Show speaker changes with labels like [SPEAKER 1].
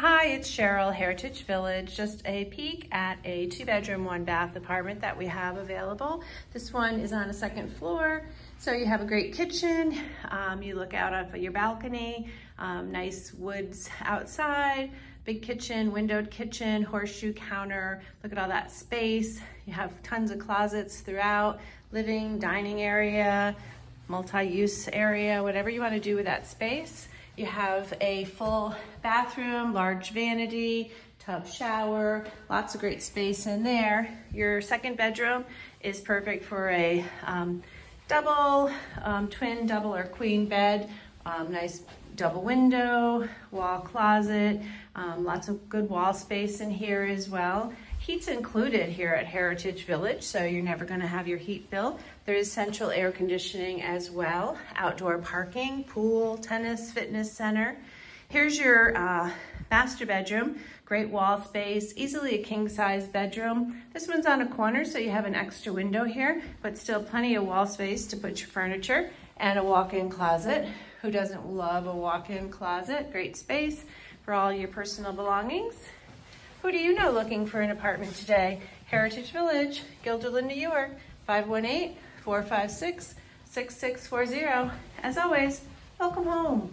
[SPEAKER 1] Hi, it's Cheryl, Heritage Village. Just a peek at a two bedroom, one bath apartment that we have available. This one is on a second floor. So you have a great kitchen. Um, you look out of your balcony, um, nice woods outside, big kitchen, windowed kitchen, horseshoe counter. Look at all that space. You have tons of closets throughout, living, dining area, multi-use area, whatever you want to do with that space. You have a full bathroom, large vanity, tub shower, lots of great space in there. Your second bedroom is perfect for a um, double, um, twin, double, or queen bed. Um, nice double window, wall closet, um, lots of good wall space in here as well. Heat's included here at Heritage Village, so you're never gonna have your heat bill. There is central air conditioning as well, outdoor parking, pool, tennis, fitness center. Here's your uh, master bedroom, great wall space, easily a king size bedroom. This one's on a corner, so you have an extra window here, but still plenty of wall space to put your furniture and a walk-in closet. Who doesn't love a walk-in closet? Great space for all your personal belongings. Who do you know looking for an apartment today? Heritage Village, Guilderland, New York, 518-456-6640. As always, welcome home.